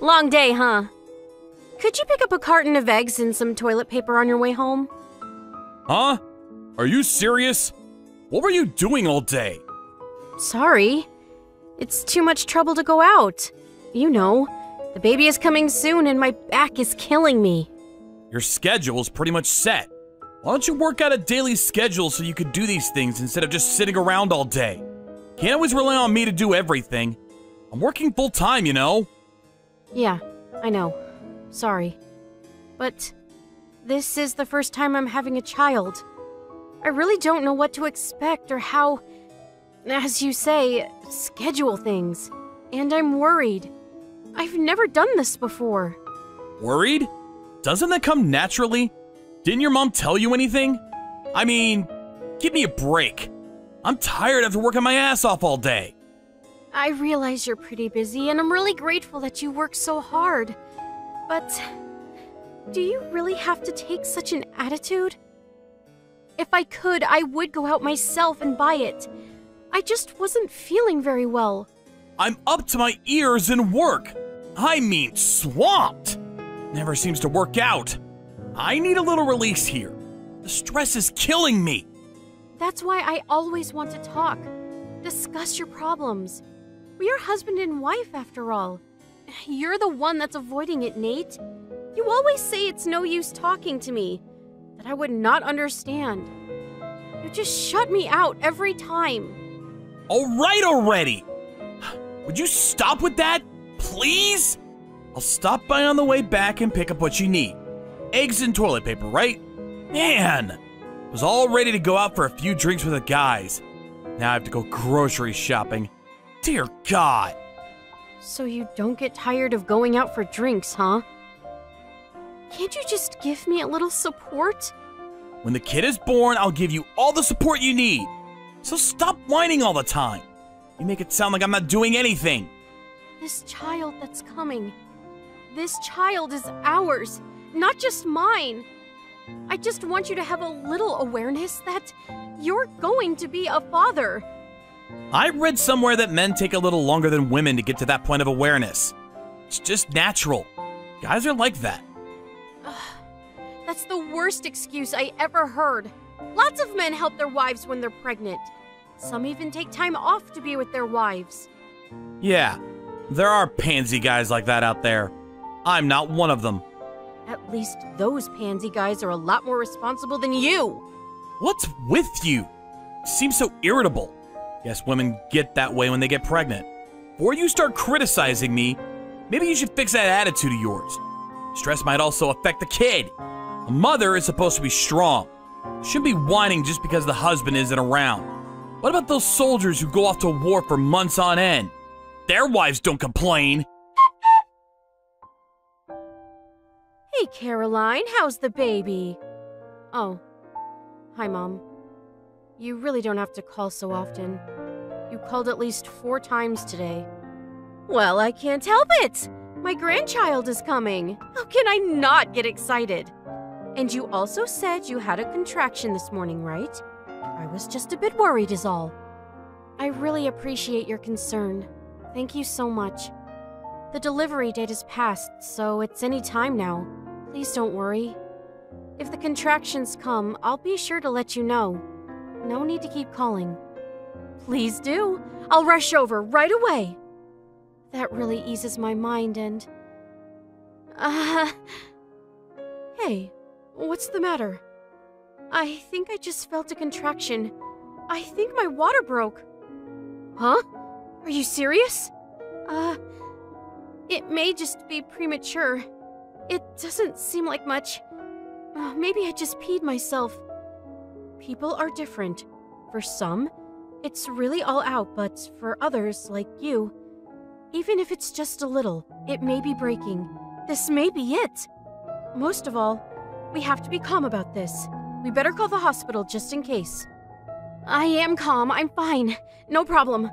Long day, huh? Could you pick up a carton of eggs and some toilet paper on your way home? Huh? Are you serious? What were you doing all day? Sorry. It's too much trouble to go out. You know, the baby is coming soon and my back is killing me. Your schedule is pretty much set. Why don't you work out a daily schedule so you could do these things instead of just sitting around all day? Can't always rely on me to do everything. I'm working full time, you know? Yeah, I know. Sorry. But this is the first time I'm having a child. I really don't know what to expect or how, as you say, schedule things. And I'm worried. I've never done this before. Worried? Doesn't that come naturally? Didn't your mom tell you anything? I mean, give me a break. I'm tired after working my ass off all day. I realize you're pretty busy, and I'm really grateful that you work so hard. But do you really have to take such an attitude? If I could, I would go out myself and buy it. I just wasn't feeling very well. I'm up to my ears in work. I mean, swamped. Never seems to work out. I need a little release here. The stress is killing me. That's why I always want to talk. Discuss your problems. We are husband and wife, after all. You're the one that's avoiding it, Nate. You always say it's no use talking to me, that I would not understand. You just shut me out every time. All right already. Would you stop with that, please? I'll stop by on the way back and pick up what you need. Eggs and toilet paper, right? Man, I was all ready to go out for a few drinks with the guys. Now I have to go grocery shopping. Dear God. So you don't get tired of going out for drinks, huh? Can't you just give me a little support? When the kid is born, I'll give you all the support you need. So stop whining all the time. You make it sound like I'm not doing anything. This child that's coming. This child is ours, not just mine. I just want you to have a little awareness that you're going to be a father. I read somewhere that men take a little longer than women to get to that point of awareness. It's just natural. Guys are like that. That's the worst excuse I ever heard. Lots of men help their wives when they're pregnant. Some even take time off to be with their wives. Yeah, there are pansy guys like that out there. I'm not one of them. At least those pansy guys are a lot more responsible than you. What's with you? Seems so irritable. Guess women get that way when they get pregnant. Before you start criticizing me, maybe you should fix that attitude of yours. Stress might also affect the kid. A mother is supposed to be strong. Shouldn't be whining just because the husband isn't around. What about those soldiers who go off to war for months on end? Their wives don't complain. Hey, Caroline, how's the baby? Oh, hi, Mom. You really don't have to call so often. You called at least four times today. Well, I can't help it! My grandchild is coming! How can I not get excited? And you also said you had a contraction this morning, right? I was just a bit worried, is all. I really appreciate your concern. Thank you so much. The delivery date is passed, so it's any time now. Please don't worry. If the contractions come, I'll be sure to let you know. No need to keep calling. Please do. I'll rush over right away. That really eases my mind and. Uh. Hey, what's the matter? I think I just felt a contraction. I think my water broke. Huh? Are you serious? Uh. It may just be premature. It doesn't seem like much. Uh, maybe I just peed myself. People are different. For some, it's really all out, but for others, like you, even if it's just a little, it may be breaking. This may be it. Most of all, we have to be calm about this. We better call the hospital just in case. I am calm. I'm fine. No problem.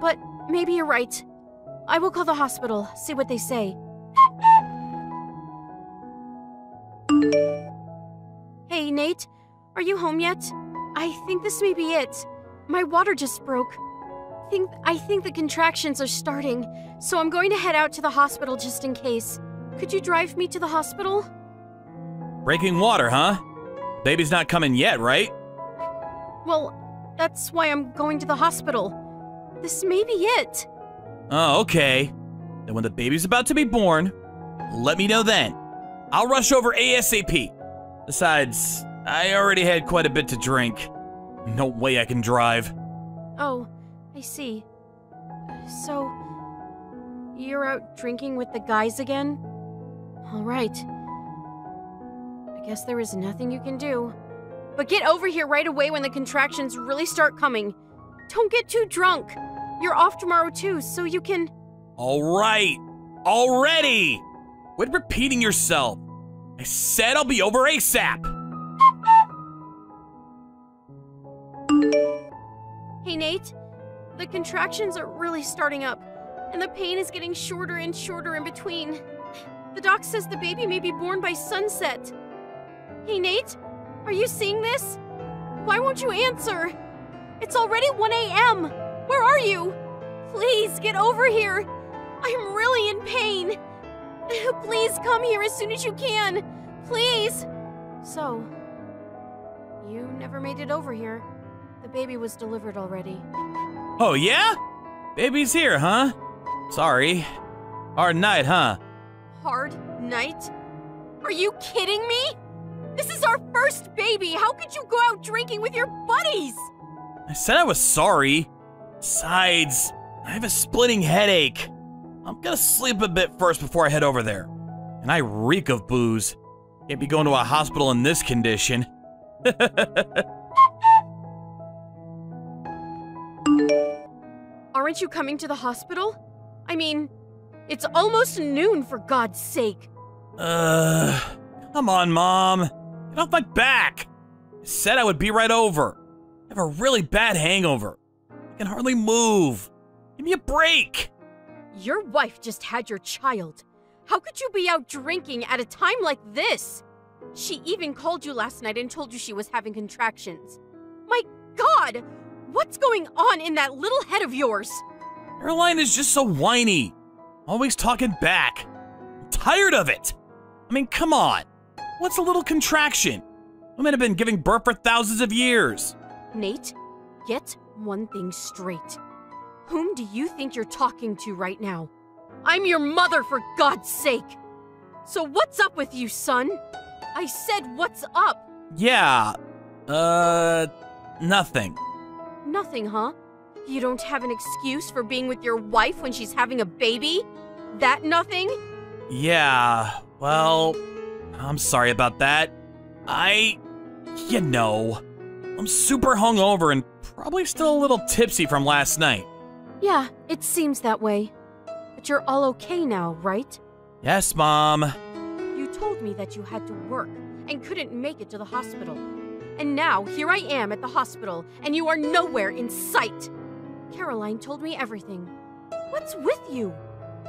But maybe you're right. I will call the hospital, see what they say. Hey, Nate. Are you home yet? I think this may be it. My water just broke. think I think the contractions are starting, so I'm going to head out to the hospital just in case. Could you drive me to the hospital? Breaking water, huh? Baby's not coming yet, right? Well, that's why I'm going to the hospital. This may be it. Oh, okay. Then when the baby's about to be born, let me know then. I'll rush over ASAP. Besides, I already had quite a bit to drink. No way I can drive. Oh, I see. So, you're out drinking with the guys again? All right. I guess there is nothing you can do. But get over here right away when the contractions really start coming. Don't get too drunk. You're off tomorrow too, so you can. All right. Already. Quit repeating yourself. I said I'll be over ASAP. Nate. The contractions are really starting up, and the pain is getting shorter and shorter in between. The doc says the baby may be born by sunset. Hey, Nate, are you seeing this? Why won't you answer? It's already 1 a.m. Where are you? Please get over here. I'm really in pain. Please come here as soon as you can. Please. So, you never made it over here. The baby was delivered already. Oh, yeah? Baby's here, huh? Sorry. Hard night, huh? Hard night? Are you kidding me? This is our first baby. How could you go out drinking with your buddies? I said I was sorry. Besides, I have a splitting headache. I'm gonna sleep a bit first before I head over there. And I reek of booze. Can't be going to a hospital in this condition. Aren't you coming to the hospital? I mean, it's almost noon for God's sake. Uh, come on, Mom. Get off my back. I said I would be right over. I have a really bad hangover. I can hardly move. Give me a break. Your wife just had your child. How could you be out drinking at a time like this? She even called you last night and told you she was having contractions. My God! What's going on in that little head of yours? Caroline is just so whiny. Always talking back. I'm tired of it. I mean, come on. What's a little contraction? Women have been giving birth for thousands of years. Nate, get one thing straight. Whom do you think you're talking to right now? I'm your mother, for God's sake! So what's up with you, son? I said, what's up? Yeah, uh, nothing. Nothing, huh? You don't have an excuse for being with your wife when she's having a baby? That nothing? Yeah, well, I'm sorry about that. I, you know, I'm super hungover and probably still a little tipsy from last night. Yeah, it seems that way. But you're all okay now, right? Yes, Mom. You told me that you had to work and couldn't make it to the hospital. And now here I am at the hospital, and you are nowhere in sight. Caroline told me everything. What's with you?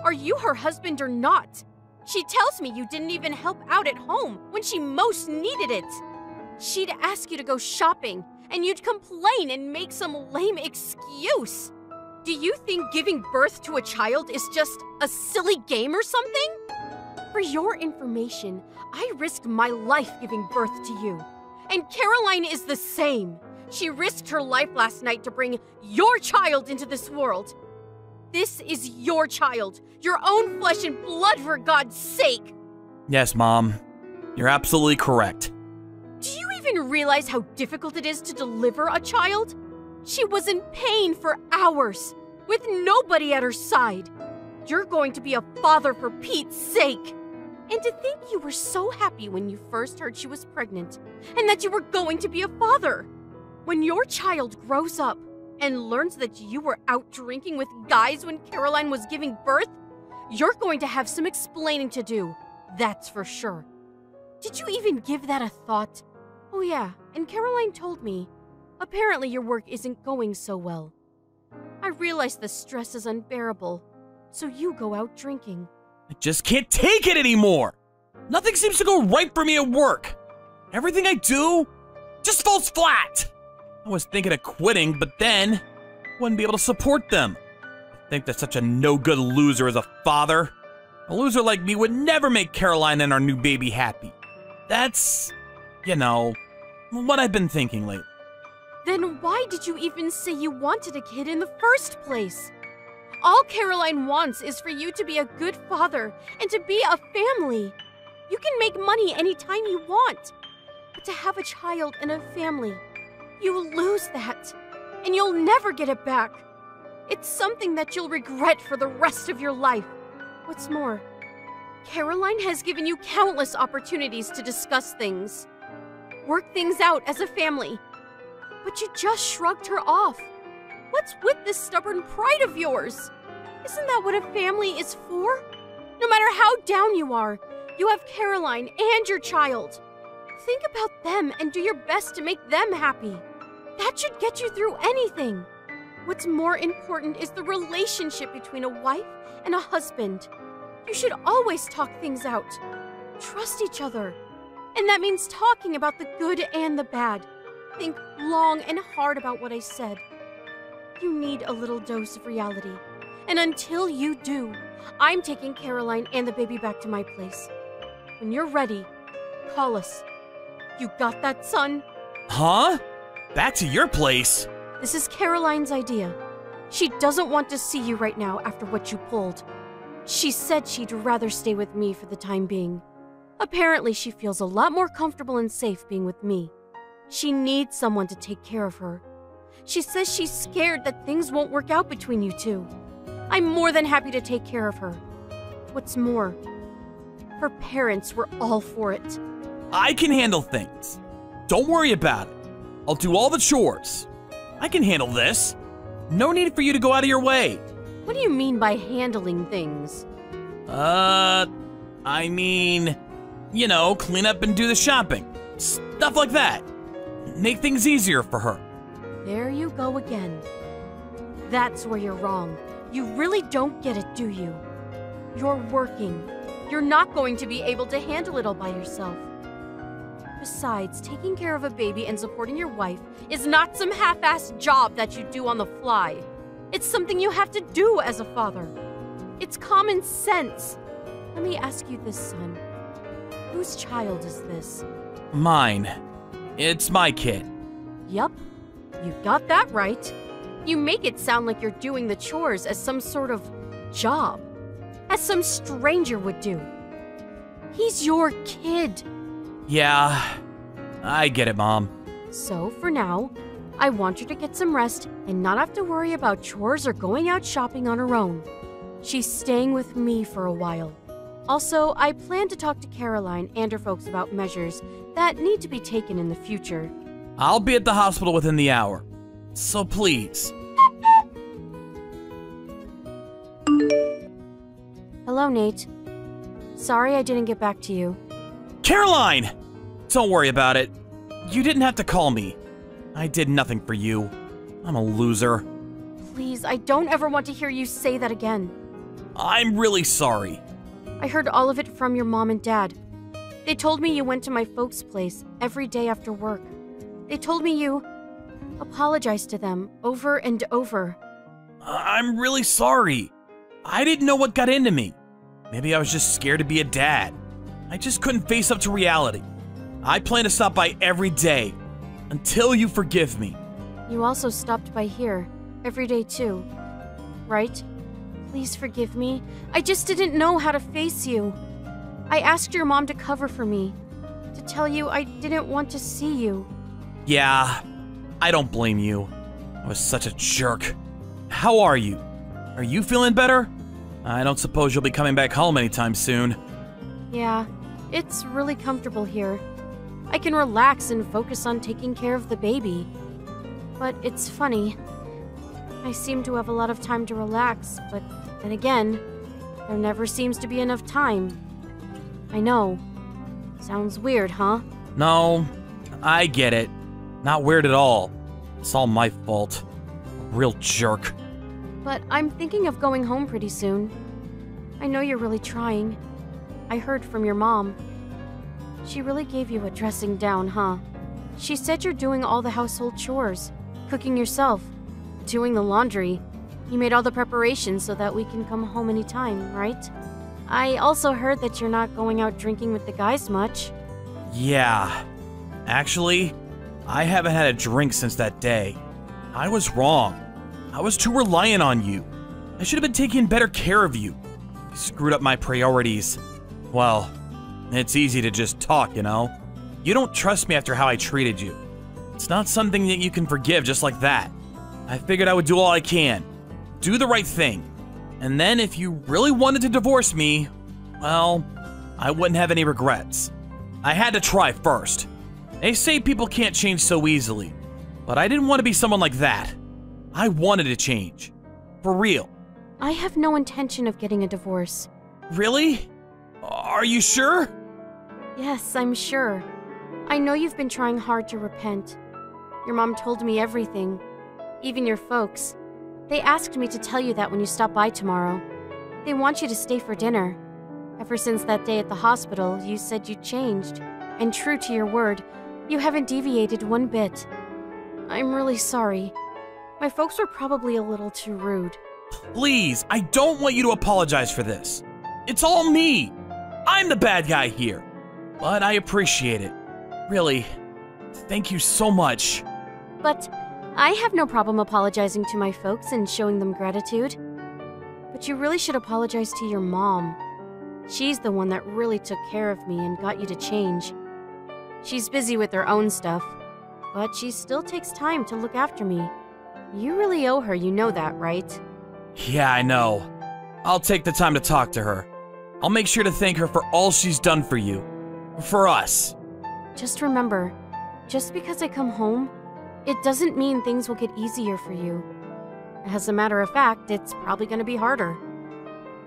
Are you her husband or not? She tells me you didn't even help out at home when she most needed it. She'd ask you to go shopping, and you'd complain and make some lame excuse. Do you think giving birth to a child is just a silly game or something? For your information, I risked my life giving birth to you. And Caroline is the same. She risked her life last night to bring your child into this world. This is your child, your own flesh and blood, for God's sake. Yes, Mom. You're absolutely correct. Do you even realize how difficult it is to deliver a child? She was in pain for hours, with nobody at her side. You're going to be a father for Pete's sake. And to think you were so happy when you first heard she was pregnant, and that you were going to be a father. When your child grows up and learns that you were out drinking with guys when Caroline was giving birth, you're going to have some explaining to do. That's for sure. Did you even give that a thought? Oh, yeah, and Caroline told me. Apparently, your work isn't going so well. I realize the stress is unbearable, so you go out drinking. I just can't take it anymore. Nothing seems to go right for me at work. Everything I do just falls flat. I was thinking of quitting, but then wouldn't be able to support them. I think that such a no good loser as a father. A loser like me would never make Caroline and our new baby happy. That's, you know, what I've been thinking lately. Then why did you even say you wanted a kid in the first place? All Caroline wants is for you to be a good father and to be a family. You can make money anytime you want. But to have a child and a family, you will lose that. And you'll never get it back. It's something that you'll regret for the rest of your life. What's more, Caroline has given you countless opportunities to discuss things, work things out as a family. But you just shrugged her off. What's with this stubborn pride of yours? Isn't that what a family is for? No matter how down you are, you have Caroline and your child. Think about them and do your best to make them happy. That should get you through anything. What's more important is the relationship between a wife and a husband. You should always talk things out. Trust each other. And that means talking about the good and the bad. Think long and hard about what I said. You need a little dose of reality. And until you do, I'm taking Caroline and the baby back to my place. When you're ready, call us. You got that, son? Huh? Back to your place? This is Caroline's idea. She doesn't want to see you right now after what you pulled. She said she'd rather stay with me for the time being. Apparently, she feels a lot more comfortable and safe being with me. She needs someone to take care of her. She says she's scared that things won't work out between you two. I'm more than happy to take care of her. What's more, her parents were all for it. I can handle things. Don't worry about it. I'll do all the chores. I can handle this. No need for you to go out of your way. What do you mean by handling things? Uh, I mean, you know, clean up and do the shopping. Stuff like that. Make things easier for her. There you go again. That's where you're wrong. You really don't get it, do you? You're working. You're not going to be able to handle it all by yourself. Besides, taking care of a baby and supporting your wife is not some half assed job that you do on the fly. It's something you have to do as a father. It's common sense. Let me ask you this, son. Whose child is this? Mine. It's my kid. Yup, you got that right. You make it sound like you're doing the chores as some sort of job, as some stranger would do. He's your kid. Yeah, I get it, Mom. So, for now, I want her to get some rest and not have to worry about chores or going out shopping on her own. She's staying with me for a while. Also, I plan to talk to Caroline and her folks about measures that need to be taken in the future. I'll be at the hospital within the hour. So please. Hello, Nate. Sorry I didn't get back to you. Caroline! Don't worry about it. You didn't have to call me. I did nothing for you. I'm a loser. Please, I don't ever want to hear you say that again. I'm really sorry. I heard all of it from your mom and dad. They told me you went to my folks' place every day after work. They told me you apologized to them over and over. I'm really sorry. I didn't know what got into me. Maybe I was just scared to be a dad. I just couldn't face up to reality. I plan to stop by every day until you forgive me. You also stopped by here every day too, right? Please forgive me. I just didn't know how to face you. I asked your mom to cover for me, to tell you I didn't want to see you. Yeah, I don't blame you. I was such a jerk. How are you? Are you feeling better? I don't suppose you'll be coming back home anytime soon. Yeah, it's really comfortable here. I can relax and focus on taking care of the baby. But it's funny. I seem to have a lot of time to relax, but then again, there never seems to be enough time. I know. Sounds weird, huh? No, I get it. Not weird at all. It's all my fault. Real jerk. But I'm thinking of going home pretty soon. I know you're really trying. I heard from your mom. She really gave you a dressing down, huh? She said you're doing all the household chores, cooking yourself. doing the laundry. You made all the preparations so that we can come home anytime, right? I also heard that you're not going out drinking with the guys much. Yeah. Actually, I haven't had a drink since that day. I was wrong. I was too reliant on you. I should have been taking better care of you. I screwed up my priorities. Well, it's easy to just talk, you know? You don't trust me after how I treated you. It's not something that you can forgive just like that. I figured I would do all I can. Do the right thing. And then if you really wanted to divorce me, well, I wouldn't have any regrets. I had to try first. They say people can't change so easily, but I didn't want to be someone like that. I wanted to change. For real. I have no intention of getting a divorce. Really? Are you sure? Yes, I'm sure. I know you've been trying hard to repent. Your mom told me everything, even your folks. They asked me to tell you that when you stop by tomorrow. They want you to stay for dinner. Ever since that day at the hospital, you said you changed. And true to your word, you haven't deviated one bit. I'm really sorry. My folks were probably a little too rude. Please, I don't want you to apologize for this. It's all me. I'm the bad guy here. But I appreciate it. Really, thank you so much. But I have no problem apologizing to my folks and showing them gratitude. But you really should apologize to your mom. She's the one that really took care of me and got you to change. She's busy with her own stuff, but she still takes time to look after me. You really owe her, you know that, right? Yeah, I know. I'll take the time to talk to her. I'll make sure to thank her for all she's done for you. For us. Just remember, just because I come home, it doesn't mean things will get easier for you. As a matter of fact, it's probably going to be harder.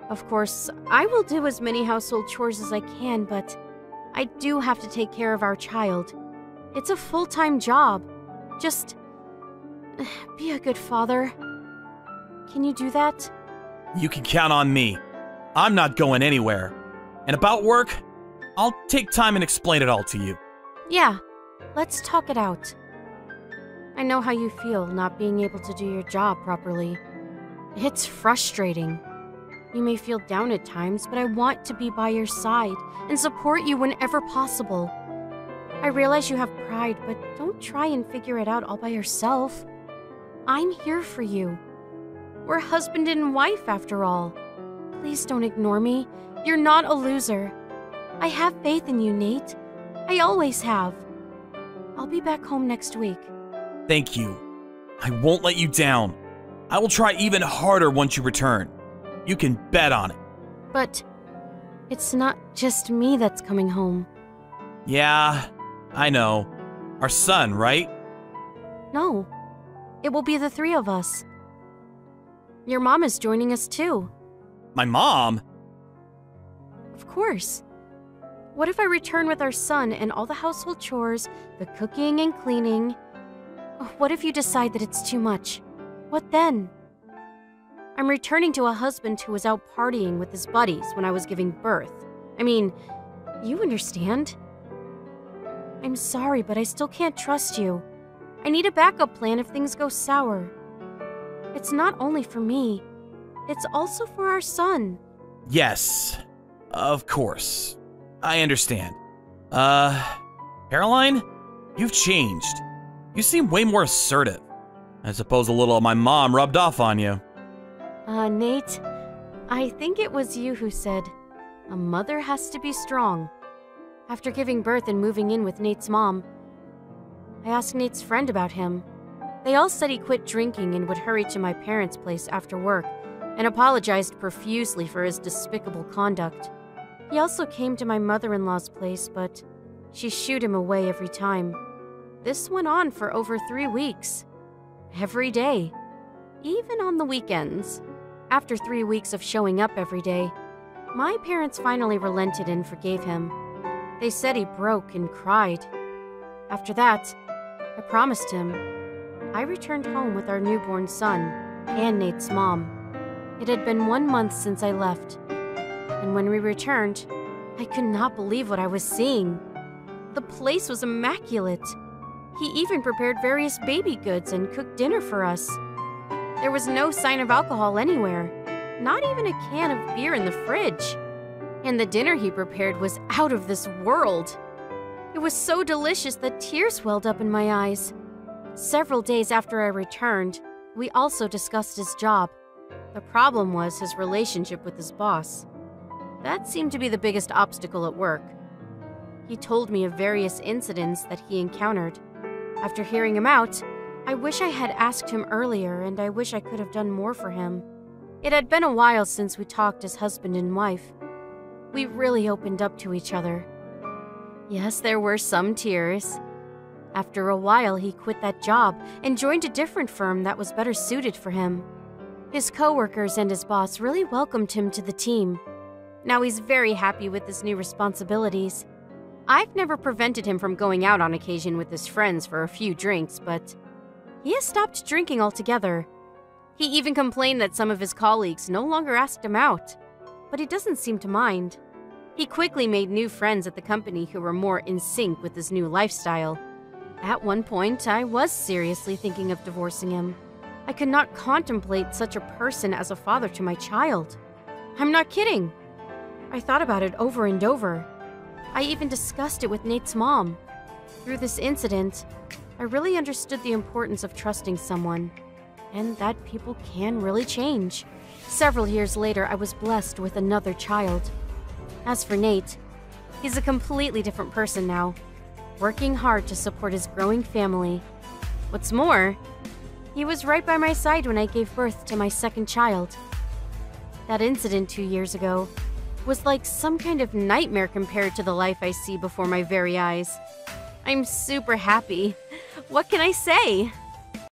Of course, I will do as many household chores as I can, but I do have to take care of our child. It's a full time job. Just be a good father. Can you do that? You can count on me. I'm not going anywhere. And about work, I'll take time and explain it all to you. Yeah, let's talk it out. I know how you feel not being able to do your job properly. It's frustrating. You may feel down at times, but I want to be by your side and support you whenever possible. I realize you have pride, but don't try and figure it out all by yourself. I'm here for you. We're husband and wife, after all. Please don't ignore me. You're not a loser. I have faith in you, Nate. I always have. I'll be back home next week. Thank you. I won't let you down. I will try even harder once you return. You can bet on it. But it's not just me that's coming home. Yeah, I know. Our son, right? No, it will be the three of us. Your mom is joining us too. My mom? Of course. What if I return with our son and all the household chores, the cooking and cleaning? What if you decide that it's too much? What then? I'm returning to a husband who was out partying with his buddies when I was giving birth. I mean, you understand. I'm sorry, but I still can't trust you. I need a backup plan if things go sour. It's not only for me, it's also for our son. Yes, of course. I understand. Uh, Caroline, you've changed. You seem way more assertive. I suppose a little of my mom rubbed off on you. Uh, Nate, I think it was you who said, a mother has to be strong. After giving birth and moving in with Nate's mom, I asked Nate's friend about him. They all said he quit drinking and would hurry to my parents' place after work and apologized profusely for his despicable conduct. He also came to my mother in law's place, but she shooed him away every time. This went on for over three weeks. Every day. Even on the weekends. After three weeks of showing up every day, my parents finally relented and forgave him. They said he broke and cried. After that, I promised him. I returned home with our newborn son and Nate's mom. It had been one month since I left, and when we returned, I could not believe what I was seeing. The place was immaculate. He even prepared various baby goods and cooked dinner for us. There was no sign of alcohol anywhere, not even a can of beer in the fridge. And the dinner he prepared was out of this world. It was so delicious that tears welled up in my eyes. Several days after I returned, we also discussed his job. The problem was his relationship with his boss. That seemed to be the biggest obstacle at work. He told me of various incidents that he encountered. After hearing him out, I wish I had asked him earlier and I wish I could have done more for him. It had been a while since we talked as husband and wife. We really opened up to each other. Yes, there were some tears. After a while, he quit that job and joined a different firm that was better suited for him. His coworkers and his boss really welcomed him to the team. Now he's very happy with his new responsibilities. I've never prevented him from going out on occasion with his friends for a few drinks, but he has stopped drinking altogether. He even complained that some of his colleagues no longer asked him out, but he doesn't seem to mind. He quickly made new friends at the company who were more in sync with his new lifestyle. At one point, I was seriously thinking of divorcing him. I could not contemplate such a person as a father to my child. I'm not kidding. I thought about it over and over. I even discussed it with Nate's mom. Through this incident, I really understood the importance of trusting someone, and that people can really change. Several years later, I was blessed with another child. As for Nate, he's a completely different person now, working hard to support his growing family. What's more, he was right by my side when I gave birth to my second child. That incident two years ago was like some kind of nightmare compared to the life I see before my very eyes. I'm super happy. What can I say?